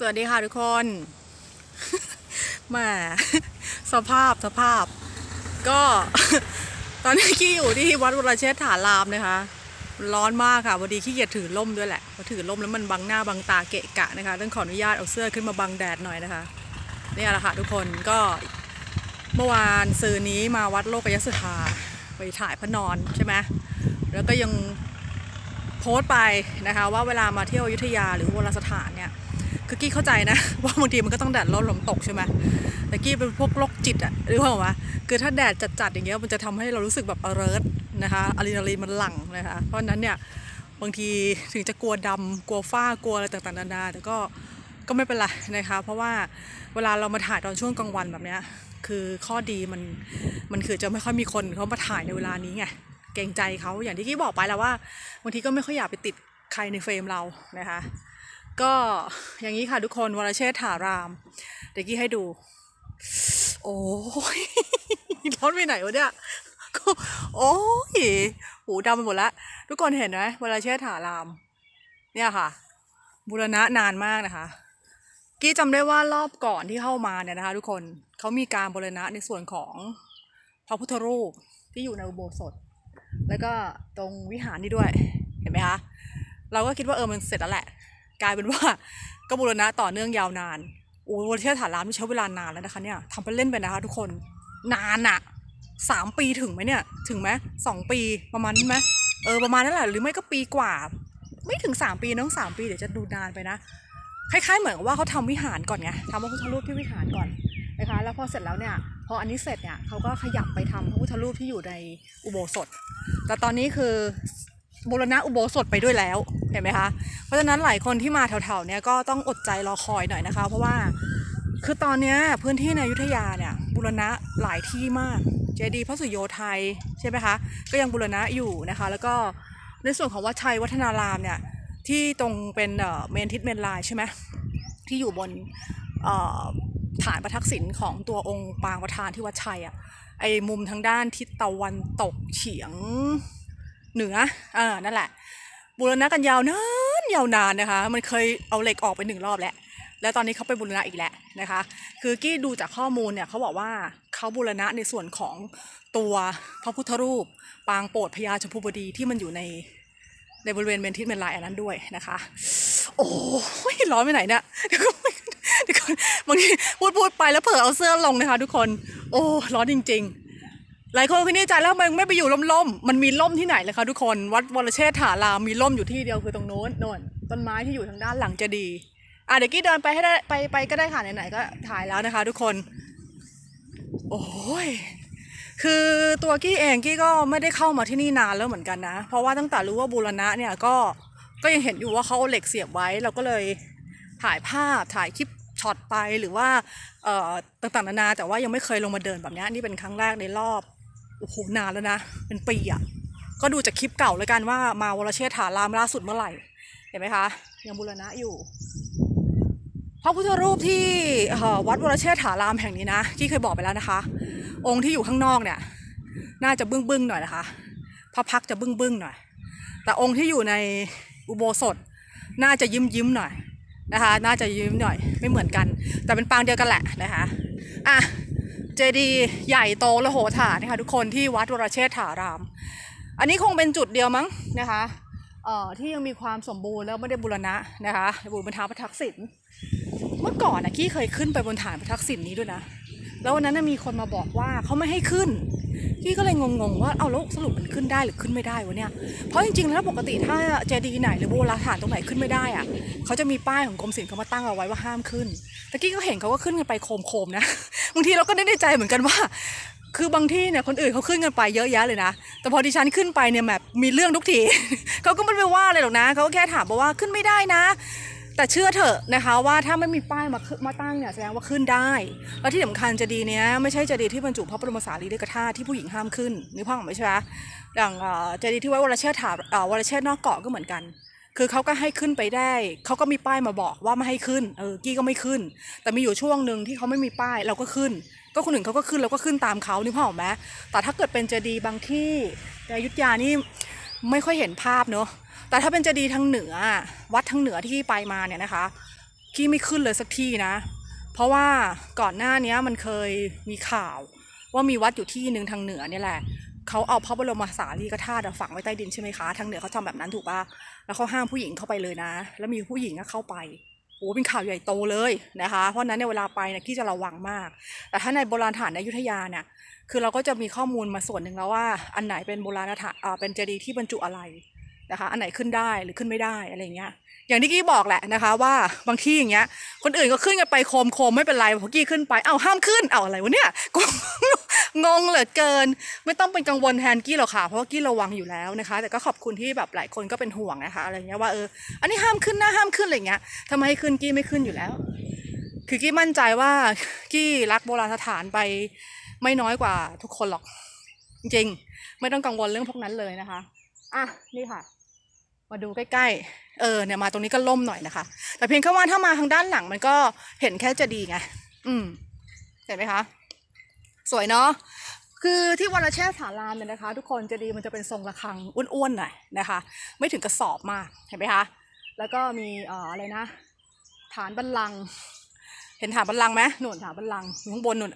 สวัสดีค่ะทุกคนแหมาสภาพสภาพ ก็ ตอนนี้กี้อยู่ที่วัดวรเชษฐารามนะคะ ร้อนมากค่ะพอดีขี้เกียจถือร่มด้วยแหละพอถือร่มแล้วมันบังหน้าบังตาเกะกะนะคะต้องขออนุญาตเอาเสื้อขึ้นมาบังแดดหน่อยนะคะเนี่ยแหละค่ะทุกคนก็เมื่อวานซืนนี้มาวัดโลกยสุธาไปถ่ายพระนอนใช่ไหมแล้วก็ยังโพสต์ไปนะคะว่าเวลามาเที่ยวอยุธยาหรือโบราณสถานเนี่ย คือกี้เข้าใจนะว่าบางทีมันก็ต้องแดดร้อนลมตกใช่ไหมแต่กี้เป็นพวกโรคจิตอะหรือเปล่าวะคือถ้าแดดจัดๆอย่างเงี้ยมันจะทำให้เรารู้สึกแบบ alert นะคะอะดรีนาลีนมันหลั่งนะคะเพราะฉะนั้นเนี่ยบางทีถึงจะกลัวดำกลัวฝ้ากลัวอะไรต่างๆนานาแต่ก็ก็ไม่เป็นไรนะคะ เพราะว่าเวลาเรามาถ่ายตอนช่วงกลางวันแบบเนี้ยคือข้อดีมันมันคือจะไม่ค่อยมีคนเขามาถ่ายในเวลานี้ไงเกรงใจเขาอย่างที่กี้บอกไปแล้วว่าบางทีก็ไม่ค่อยอยากไปติดใครในเฟรมเรานะคะ ก็อย่างนี้ค่ะทุกคนวรเชษฐาราม เดี๋ยวกี้ให้ดู โอ้ยร้อนไปไหนวะเนี่ยโอ้ยหูดำไปหมดละทุกคนเห็นไหมวรเชษฐาราม เนี่ยค่ะบูรณะนานมากนะคะ กี้จำได้ว่ารอบก่อนที่เข้ามาเนี่ยนะคะ ทุกคนเขามีการบูรณะในส่วนของพระพุทธรูปที่อยู่ในอุโบสถ แล้วก็ตรงวิหารนี่ด้วย เห็นไหมคะ เราก็คิดว่าเออมันเสร็จแล้วแหละ กลายเป็นว่าก็บูรณะต่อเนื่องยาวนานโอ้โหเทศฐานรามนี่ใช้เวลานานแล้วนะคะเนี่ยทำไปเล่นไปนะคะทุกคนนานอะสามปีถึงไหมเนี่ยถึงไหมสองปีประมาณนั้นไหมเออประมาณนั้นแหละหรือไม่ก็ปีกว่า ไม่ถึงสามปีน้องสามปีเดี๋ยวจะดูนานไปนะคล้ายๆเหมือนว่าเขาทำวิหารก่อนไงทำพระพุทธรูปที่วิหารก่อนนะคะแล้วพอเสร็จแล้วเนี่ยพออันนี้เสร็จเนี่ยเขาก็ขยับไปทำพระพุทธรูปที่อยู่ในอุโบสถ แต่ตอนนี้คือ บูรณะอุโบสถไปด้วยแล้วเห็นไหมคะ เพราะฉะนั้นหลายคนที่มาแถวๆเนี้ยก็ต้องอดใจรอคอยหน่อยนะคะ เพราะว่าคือตอนเนี้ยพื้นที่ในอยุธยาเนี่ยบูรณะหลายที่มาก เจดีย์พระสุโยไทยใช่ไหมคะก็ยังบูรณะอยู่นะคะ แล้วก็ในส่วนของวัดชัยวัฒนารามเนี่ยที่ตรงเป็นเมนทิศเมนลายใช่ไหมที่อยู่บนฐานประทักษิณของตัวองค์ปางประธานที่วัดชัยอะไอ้มุมทางด้านทิศตะวันตกเฉียง เหนืออ่านั่นแหละบูรณะกันยาวนานยาวนานนะคะ มันเคยเอาเหล็กออกไปหนึ่งรอบแล้วแล้วตอนนี้เขาไปบูรณะอีกแล้วนะคะ คือกี้ดูจากข้อมูลเนี่ยเขาบอกว่าเขาบูรณะในส่วนของตัวพระพุทธรูป ปางโปรดพญาชมพูบดีที่มันอยู่ในในบริเวณเมนทิศเมนลายอันนั้นด้วยนะคะ โอ้ยร้อนไปไหนเนี่ยเดี๋ยวก่อนเดี๋ยวก่อนบางทีพูดพูดไปแล้วเผลอเอาเสื้อลงนะคะ ทุกคน โอ้ร้อนจริง ๆ หลายคนคิดในใจแล้วทำไมันไม่ไปอยู่ร่มๆ มันมีร่มที่ไหนเลยคะทุกคน วัดวรเชษฐารามมีร่มอยู่ที่เดียวคือตรงโน้นโน่นต้นไม้ที่อยู่ทางด้านหลังจะดี อะเดี๋ยวกี้เดินไปให้ได้ไปไปก็ได้ค่ะไหนๆก็ถ่ายแล้วนะคะ ทุกคน โอ้ยคือตัวกี้เองกี้ก็ไม่ได้เข้ามาที่นี่นานแล้วเหมือนกันนะ เพราะว่าตั้งแต่รู้ว่าบูรณะเนี่ยก็ก็ยังเห็นอยู่ว่าเขาเอาเหล็กเสียบไว้ เราก็เลยถ่ายภาพถ่ายคลิปช็อตไปหรือว่าเอ่อต่างๆนานาแต่ว่ายังไม่เคยลงมาเดินแบบนี้นี่เป็นครั้งแรกในรอบ โอ้โหนานแล้วนะ เป็นปีอะ่ะ ก็ดูจากคลิปเก่าแล้วกันว่ามาวรเชษฐารามล่าสุดเมื่อไหร่ เห็นไหมคะ ยังบูรณะอยู่ พระพุทธรูปที่วัดวรเชษฐารามแห่งนี้นะที่เคยบอกไปแล้วนะคะ องค์ที่อยู่ข้างนอกเนี่ย น่าจะบึ้งบึ้งๆหน่อยนะคะ พระพักจะบึ้งบึ้งๆหน่อย แต่องค์ที่อยู่ในอุโบสถน่าจะยิ้มยิ้มๆหน่อยนะคะ น่าจะยิ้มหน่อยไม่เหมือนกัน แต่เป็นปางเดียวกันแหละนะคะ อะ เจดีย์ใหญ่โตและโหฐานนะคะทุกคนที่วัดวรเชษฐาราม อันนี้คงเป็นจุดเดียวมั้งนะคะเอ่อที่ยังมีความสมบูรณ์แล้วไม่ได้บูรณะนะคะบูรณะพระทักษิณเมื่อก่อนนะกี้เคยขึ้นไปบนฐานพระทักษิณนี้ด้วยนะ แล้ววันนั้นนะมีคนมาบอกว่าเขาไม่ให้ขึ้นกี้ก็เลยงงๆว่าเอาแล้วสรุปมันขึ้นได้หรือขึ้นไม่ได้วะเนี่ยเพราะจริงๆแล้วปกติถ้าเจดีย์ไหนหรือโบราณสถานตรงไหนขึ้นไม่ได้อะเขาจะมีป้ายของกรมศิลป์เขามาตั้งเอาไว้ว่าห้ามขึ้นแต่กี้ก็เห็นเขาก็ขึ้นกันไปโคมๆนะางทีเราก็ได้ในใจเหมือนกันว่า คือบางที่เนี่ยคนอื่นเขาขึ้นกันไปเยอะแยะเลยนะ แต่พอดิฉันขึ้นไปเนี่ยแบบมีเรื่องทุกที เขาก็ไม่ไปว่าเลยหรอกนะ เขาก็แค่ถามบอกว่าขึ้นไม่ได้นะ แต่เชื่อเถอะนะคะว่าถ้าไม่มีป้ายมามาตั้งเนี่ยแสดงว่าขึ้นได้ แล้วที่สำคัญเจดีย์เนี้ยไม่ใช่เจดีย์ที่บรรจุพระบรมสารีริกธาตุที่ผู้หญิงห้ามขึ้นนึกภาพออกไหมใช่ไหมอย่างเอ่อเจดีย์ที่ไว้วรเชษฐาวรเชษนอกเกาะก็เหมือนกัน คือเขาก็ให้ขึ้นไปได้ เขาก็มีป้ายมาบอกว่าไม่ให้ขึ้น เออ กี้ก็ไม่ขึ้น แต่มีอยู่ช่วงหนึ่งที่เขาไม่มีป้ายเราก็ขึ้น ก็คนอื่นเขาก็ขึ้นเราก็ขึ้นตามเขานี่พ่อออกไหมแต่ถ้าเกิดเป็นเจดีย์บางที่ในอยุทธยานี่ไม่ค่อยเห็นภาพเนอะแต่ถ้าเป็นเจดีย์ทางเหนือ วัดทางเหนือที่ไปมาเนี่ยนะคะ กี้ไม่ขึ้นเลยสักที่นะ เพราะว่าก่อนหน้านี้มันเคยมีข่าวว่ามีวัดอยู่ที่หนึ่งทางเหนือเนี่ยแหละ เขาเอาพระบรมสารีริกธาตุฝังไว้ใต้ดินใช่ไหมคะทางเหนือเขาทำแบบนั้นถูกปะแล้วเขาห้ามผู้หญิงเข้าไปเลยนะ แล้วมีผู้หญิงอะเข้าไปโอ้เป็นข่าวใหญ่โตเลยนะคะ เพราะนั้นเนี่ยเวลาไปเนี่ยกี้จะระวังมาก แต่ถ้าในโบราณสถานในยุทธยาเนี่ยคือเราก็จะมีข้อมูลมาส่วนหนึ่งแล้วว่า อันไหนเป็นโบราณสถานอ่าเป็นเจดีย์ที่บรรจุอะไรนะคะ อันไหนขึ้นได้หรือขึ้นไม่ได้อะไรเงี้ยอย่างที่กี้บอกแหละนะคะว่าบางที่อย่างเงี้ย คนอื่นก็ขึ้นกันไปโคมโคมไม่เป็นไรพอกี้ขึ้นไปเอ้าห้ามขึ้นเอ้าอะไรวะเนี่ยกูง งงเหลือเกิน ไม่ต้องเป็นกังวลแทนกี้หรอกค่ะ เพราะว่ากี้ระวังอยู่แล้วนะคะ แต่ก็ขอบคุณที่แบบหลายคนก็เป็นห่วงนะคะอะไรเงี้ยว่าเอออันนี้ห้ามขึ้นนะห้ามขึ้นอะไรเงี้ยทำไมให้ขึ้นกี้ไม่ขึ้นอยู่แล้ว คือกี้มั่นใจว่ากี้รักโบราณสถานไปไม่น้อยกว่าทุกคนหรอก จริงๆ ไม่ต้องกังวลเรื่องพวกนั้นเลยนะคะอะนี่ค่ะ มาดูใกล้ๆ เออเนี่ยมาตรงนี้ก็ล่มหน่อยนะคะ แต่เพียงแค่ว่าถ้ามาทางด้านหลังมันก็เห็นแค่จะดีไง อืม เห็นไหมคะ สวยเนาะคือที่วันละแช่สารานเนี่ยนะคะ ทุกคนจะดีมันจะเป็นทรงระฆังอ้วนๆหน่อยนะคะ ไม่ถึงกระสอบมากเห็นไหมคะแล้วก็มีเอ่ออะไรนะ ฐานบัลลัง เห็นฐานบัลลังไหมหนุนฐานบัลลังอยู่ข้างบนหนุน